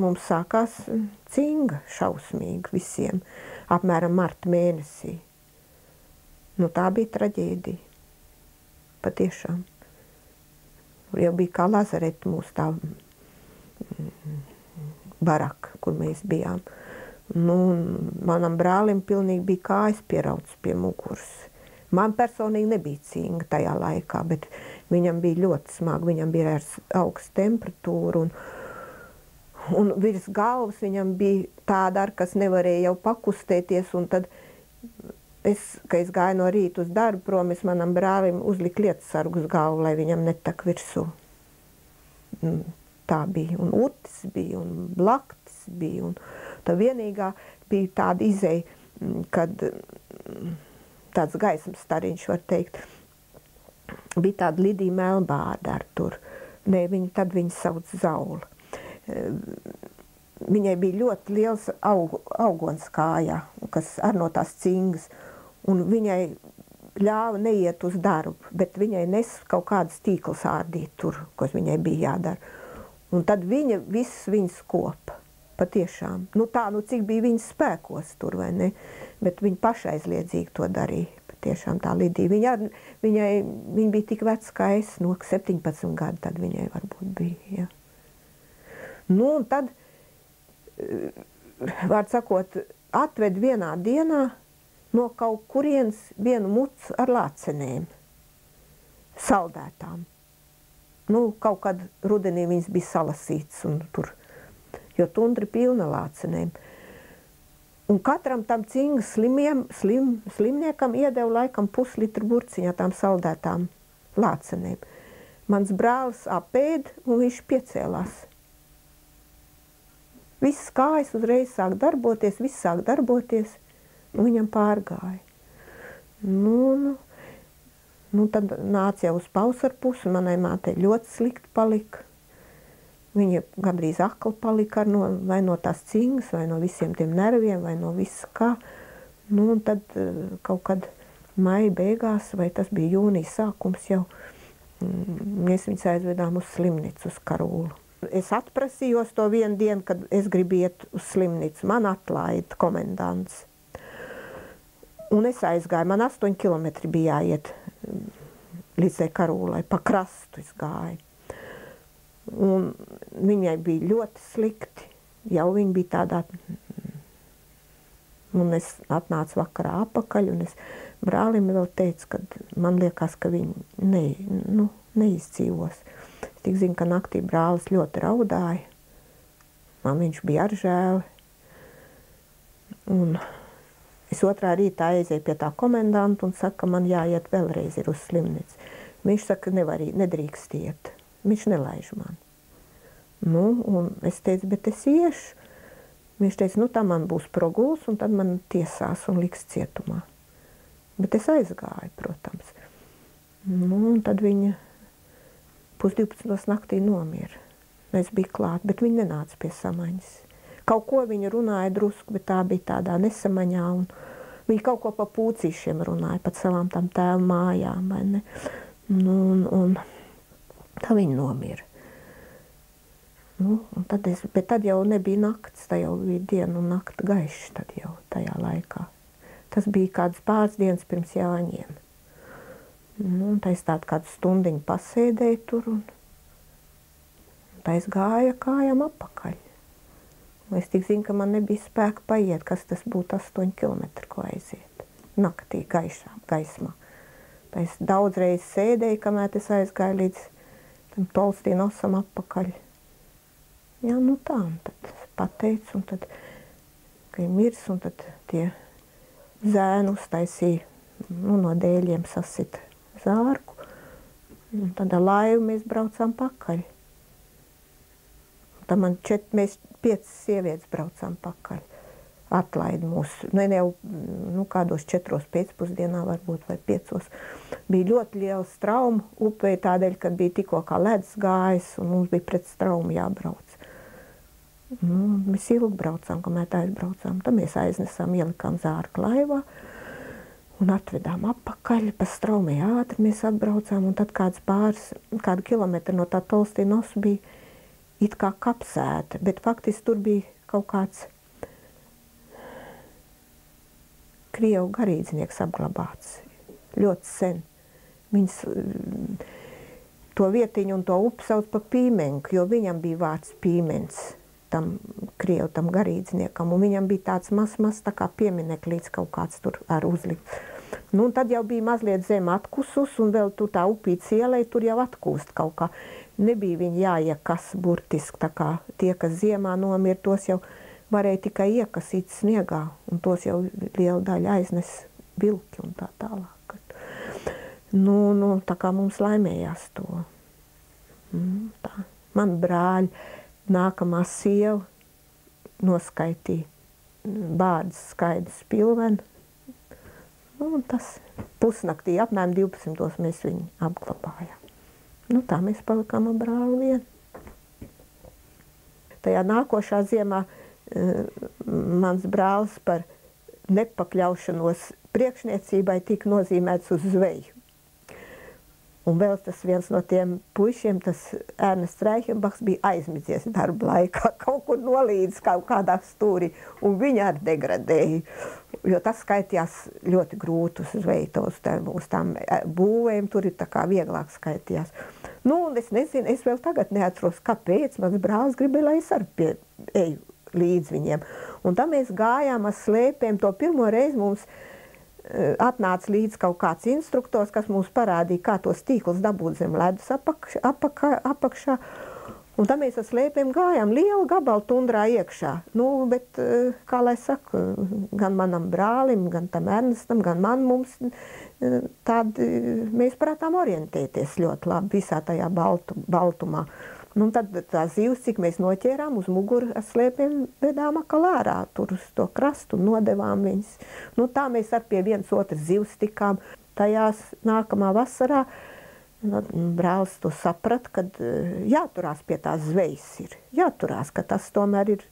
mums sākās cinga šausmīgi visiem, apmēram marta mēnesī. Nu, tā bija traģēdija. Patiešām. Jau bija kā lazareti mūsu tā mm, baraka, kur mēs bijām. Nu, manam brālim pilnīgi bija kājas pierauts pie muguras. Man personīgi nebija cīņa tajā laikā, bet viņam bija ļoti smagi. Viņam bija augsta temperatūra un, un virs galvas viņam bija tāda, ar kas nevarēja jau pakustēties. Un tad es, kad es gāju no rīta uz darbu prom, es manam brālim uzliku lietas sargu uz galvu, lai viņam netak virsū. Mm, tā bija, un utis bija, un blaktis bija, un tā vienīgā bija tāda izeja, mm, kad mm, tāds gaismas stariņš, var teikt, bija tāda Lidija Melbārda ar tur. Nē, viņa, tad viņa sauc Zaula. Viņai bija ļoti liels aug, augons kājā, kas ar no tās cingas, un viņai ļāva neiet uz darbu, bet viņai nes kaut kādas tīklas ārdīt tur, kas viņai bija jādara. Un tad viņa viss viņas kopa. Patiešām. Nu tā, nu cik bija viņas spēkos tur, vai ne? Bet viņa pašaizliedzīgi to darīja. Patiešām tā Lidija. Viņa, ar, viņai, viņa bija tik veca kā es, no 17 gadu tad viņai varbūt bija. Ja. Nu un tad, eh, vārds sakot, atved vienā dienā no kaut kurienes vienu mucu ar lācenēm, saldētām nu, kaut kad rudenī viņas bija salasītas un tur, jo tundri pilna lācenēm. Un katram tam cingas slimiem, slim, slimniekam iedeva laikam puslitru burciņā tām saldētām lācenēm. Mans brālis apēd un viņš piecēlās. Viss kājas uzreiz sāk darboties, viss sāk darboties, un viņam pārgāja. Nu, nu, Nu, tad nāca jau uz pausaru pusi, manai mātei ļoti slikti palika. Viņa gandrīz akli palika no, vai no tās cingas, vai no visiem tiem nerviem, vai no visa kā. Nu, un tad eh, kaut kad maija beigās, vai tas bija jūnijas sākums jau, mm, mēs viņus aizvedām uz slimnicu, uz Karūlu. Es atprasījos to vienu dienu, kad es gribu iet uz slimnicu. Man atlaida komendants. Un es aizgāju, man astoņi kilometri bija jāiet līdz karūlai, pa krastu es gāju. Un viņai bija ļoti slikti, jau viņa bija tādā, un es atnācu vakarā apakaļ, un es brālim vēl teicu, ka man liekas, ka viņa ne, nu, neizdzīvos. Tik zinu, ka naktī brālis ļoti raudāja, man viņš bija ar žēli, un Es otrā rītā aizēju pie tā komendanta un saka, man jāiet vēlreiz ir uz slimnīcu. Viņš saka, nevar, nedrīkst iet. Viņš nelaiž man. Nu, un es teicu, bet es iešu. Viņš teica, nu tā man būs proguls un tad man tiesās un liks cietumā. Bet es aizgāju, protams. Nu, un tad viņa pusdivpadsmitos naktī nomira. Es biju klāt, bet viņa nenāca pie samaņas. Kaut ko viņa runāja drusku, bet tā bija tādā nesamaņā. Un viņa kaut ko pa pūcīšiem runāja, pat savām tam tēvu mājām. Nu, un, un tā viņa nomira. Nu, tad es, bet tad jau nebija nakts, tā jau bija diena un nakta gaišs tad jau tajā laikā. Tas bija kāds pāris dienas pirms Jāņiem. Nu, un es tādu kādu stundiņu pasēdēju tur un gāju kājām apakaļ. Es tik zinu, ka man nebija spēka paiet, kas tas būtu 8 km, ko aiziet. Naktī gaišā, gaismā. Es daudzreiz sēdēju, kamēr es aizgāju līdz tam tolstīnosam apakaļ. Jā, nu tā, un tad pateicu, un tad, ka ir mirs, un tad tie zēni uztaisīja, nu, no dēļiem sasita zārku. Un tad ar laivu mēs braucām pakaļ. Tad man čet, mēs piecas sievietes braucām pakaļ. Atlaid mūs, nu, jau nu, kādos četros pēcpusdienā, varbūt vai piecos. Bija ļoti liela strauma upē, tādēļ, ka bija tikko kā ledus gājis un mums bija pret straumu jābrauc. Nu, mēs ilgi braucām, kamēr tā aizbraucām. Tad mēs aiznesām, ielikām zārku laivā un atvedām apakaļ. Pa straumē ātri mēs atbraucām un tad kāds pāris, kādu kilometru no tā Tolstīnos bija it kā kapsēta, bet faktiski tur bija kaut kāds Krievu garīdznieks apglabāts ļoti sen. Viņas to vietiņu un to upi sauc par pīmenku, jo viņam bija vārds pīmens tam Krievu, tam garīdzniekam, un viņam bija tāds mazs, mazs tā kā piemineklis kaut kāds tur ar uzlikts. Nu, un tad jau bija mazliet zem atkusus, un vēl tur tā upīts ielai, tur jau atkūst kaut kā. Nebija viņi jāiekas burtiski, tā kā tie, kas ziemā nomir, tos jau varēja tikai iekasīt sniegā, un tos jau liela daļa aiznes vilki un tā tālāk. Nu, nu, tā kā mums laimējās to. Mm, tā. Man brāļi, nākamā sieva noskaitīja bārdas skaidrs pilvenu, Nu, un tas pusnaktī apmēram 12. mēs viņu apglabājām. Nu, tā mēs palikām ar brāli vien. Tajā nākošā ziemā uh, mans brālis par nepakļaušanos priekšniecībai tika nozīmēts uz zveju. Un vēl tas viens no tiem puišiem, tas Ernsts Reichenbachs, bija aizmidzies darba laikā, kaut kur nolīdz kaut kādā stūrī, un viņa arī degradēja. Jo tas skaitījās ļoti grūti uz veidu, uz, tā, uz tām e, būvēm, tur ir tā kā vieglāk skaitījās. Nu, un es nezinu, es vēl tagad neatceros, kāpēc mans brālis gribēja, lai es arī pie, eju līdz viņiem. Un tā mēs gājām ar slēpēm, to pirmo reizi mums Eh, atnāca līdz kaut kāds instruktors, kas mums parādīja, kā tos tīklus dabūt zem ledus apakš, apakā, apakšā. Un tam mēs ar slēpēm gājām lielu gabalu tundrā iekšā. Nu, bet, eh, kā lai saka, gan manam brālim, gan tam Ernestam, gan man mums eh, tādi, mēs prātām orientēties ļoti labi visā tajā baltu, baltumā. Nu, tad tā zivs, cik mēs noķērām uz muguru ar slēpiem, vedām atkal ārā tur uz to krastu nodevām viņas. Nu, tā mēs ar pie viens otras zivs tikām. Tajās nākamā vasarā nu, brālis to saprat, kad eh, jāturās pie tās zvejas ir. Jāturās, ka tas tomēr ir,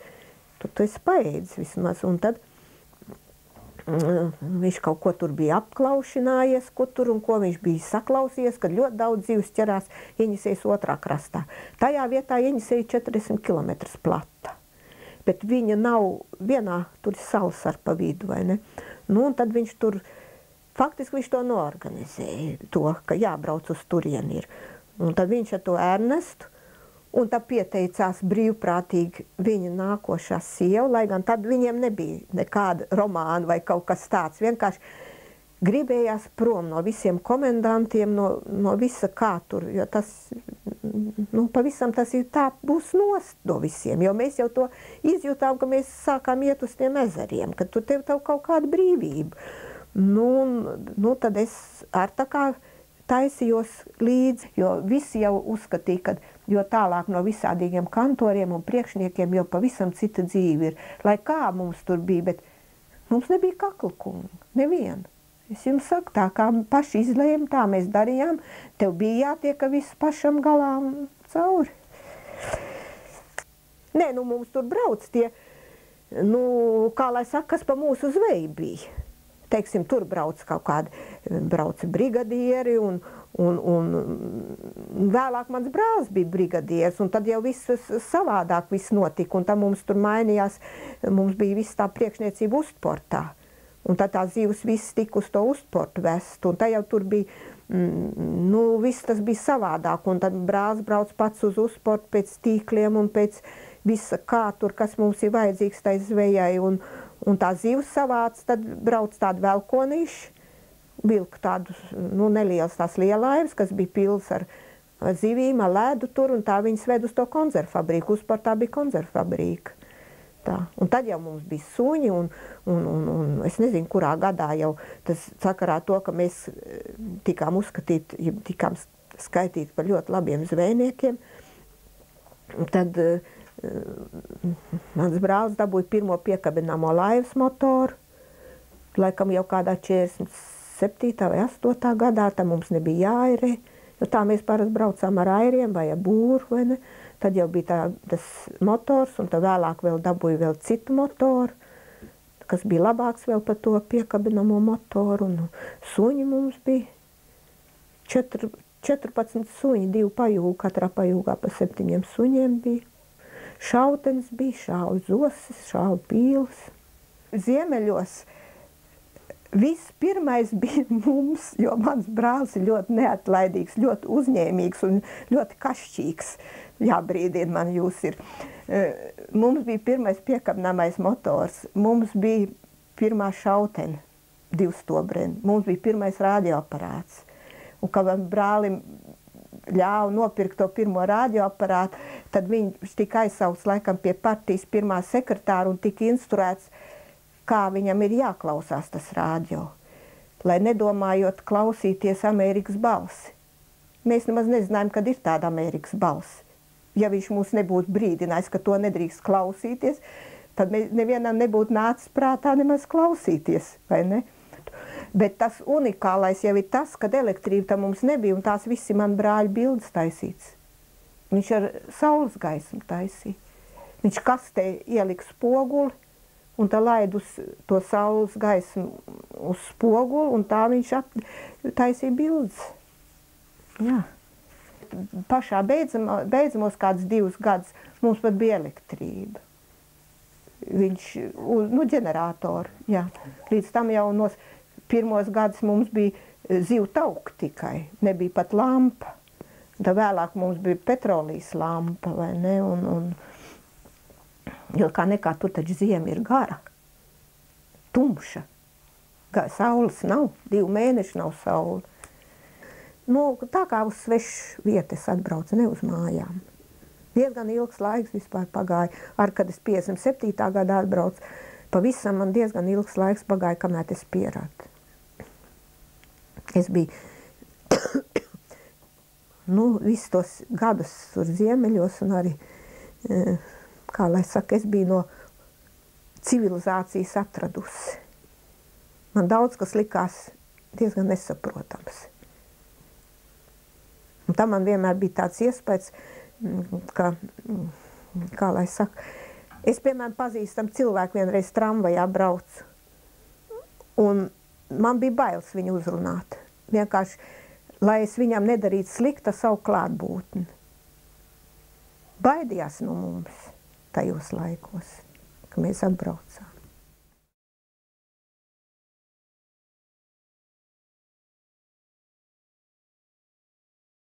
tu, tu esi paēdis vismaz. Un tad viņš kaut ko tur bija apklaušinājies, ko tur un ko viņš bija saklausījies, kad ļoti daudz zivs ķerās Ieņisējas otrā krastā. Tajā vietā Ieņisēja 40 km plata. Bet viņa nav vienā, tur ir salas ar pa vidu, vai ne? Nu, un tad viņš tur, faktiski viņš to noorganizēja, to, ka jābrauc uz turieni ir. Un tad viņš ar to Ernestu Un tā pieteicās brīvprātīgi viņa nākošā sieva, lai gan tad viņiem nebija nekāda romāna vai kaut kas tāds. Vienkārši gribējās prom no visiem komendantiem, no, no visa kā tur, jo tas, nu, pavisam tas ir tā, būs nost no visiem, jo mēs jau to izjūtām, ka mēs sākām iet uz tiem ezeriem, ka tur tev tev kaut kāda brīvība. Nu, nu tad es ar tā kā taisījos līdzi, jo visi jau uzskatīja, ka jo tālāk no visādīgiem kantoriem un priekšniekiem, jo pavisam cita dzīve ir. Lai kā mums tur bija, bet mums nebija kakla kunga, neviena. Es jums saku, tā kā paši izlējām, tā mēs darījām, tev bija jātiek visu pašam galām cauri. Nē, nu mums tur brauc tie, nu, kā lai saka, kas pa mūsu zveju bija teiksim, tur brauc kaut kādi brauca brigadieri un, un, un vēlāk mans brālis bija brigadieris un tad jau viss savādāk viss notika un tad mums tur mainījās, mums bija viss tā priekšniecība uzsportā. Un tad tā zivs viss tika uz to uzsportu vest un tā jau tur bija, mm, nu, viss tas bija savādāk un tad brālis brauc pats uz uzsportu pēc tīkliem un pēc visa kā tur, kas mums ir vajadzīgs tai zvejai un, Un tā zivs savāc, tad brauc tādu velkonīšu, vilku tādus, nu, neliels tās lielaivas, kas bija pils ar, zivīm, ar ledu tur, un tā viņas ved uz to konzervfabriku, uz par tā bija konzervfabrika. Tā. Un tad jau mums bija suņi, un, un, un, un es nezinu, kurā gadā jau tas sakarā to, ka mēs eh, tikām uzskatīti, ja tikām skaitīti par ļoti labiem zvejniekiem, tad uh, Mans brālis dabūja pirmo piekabināmo laivas motoru, laikam jau kādā 47. vai 8. gadā, tam mums nebija jāirē, jo tā mēs parasti braucām ar airiem vai ar būru, vai ne? Tad jau bija tā, tas motors, un tad vēlāk vēl dabūja vēl citu motoru, kas bija labāks vēl par to piekabināmo motoru, un suņi mums bija četri, 14 suņi, divi pajūgi, katrā pajūgā pa septiņiem suņiem bija. Šautens bija, šauja zosis, šauja pīles. Ziemeļos Viss pirmais bija mums, jo mans brālis ir ļoti neatlaidīgs, ļoti uzņēmīgs un ļoti kašķīgs. Jābrīdina man jūs ir. E, mums bija pirmais piekabnamais motors, mums bija pirmā šautena, divi stobreni, mums bija pirmais radioaparāts. Un kad man brālim ļāva nopirkt to pirmo radioaparātu, tad viņš tika aizsaukts laikam pie partijas pirmā sekretāra un tika instruēts, kā viņam ir jāklausās tas rādio, lai nedomājot klausīties Amerikas balsi. Mēs nemaz nezinājām, kad ir tāda Amerikas balss. Ja viņš mūs nebūtu brīdinājis, ka to nedrīkst klausīties, tad nevienam nebūtu nācis prātā nemaz klausīties, vai ne? Bet tas unikālais jau ir tas, kad elektrība mums nebija, un tās visi man brāļi bildes taisīts. Viņš ar saules gaismu taisīja. Viņš kastē ielika spoguli, un tā laid uz to saules gaismu uz spoguli, un tā viņš taisīja bildes. Jā. Pašā beidzamā, beidzamos kādus divus gadus mums pat bija elektrība. Viņš, nu, ģenerātori, jā. Līdz tam jau nos pirmos gadus mums bija zivu tauku tikai, nebija pat lampa. Tā vēlāk mums bija petrolijas lampa, vai ne, un, un, Jo kā nekā tur taču ziema ir gara, tumša. Kā saules nav, divu mēnešu nav saule. Nu, tā kā uz svešu vietas atbraucu, ne uz mājām. Diezgan ilgs laiks vispār pagāja. Ar kad es 57. gadā atbraucu, pavisam man diezgan ilgs laiks pagāja, kamēr es pieradu. Es biju nu, visus tos gadus tur ziemeļos un arī e, kā lai saka, es biju no civilizācijas atradusi. Man daudz kas likās diezgan nesaprotams. Un tam man vienmēr bija tāds iespējas, mm, ka, mm, kā lai saka, es, piemēram, pazīstam cilvēku vienreiz tramvajā braucu, un man bija bailes viņu uzrunāt. Vienkārši, lai es viņam nedarītu slikta savu klātbūtni. Baidījās no mums tajos laikos, kad mēs atbraucām.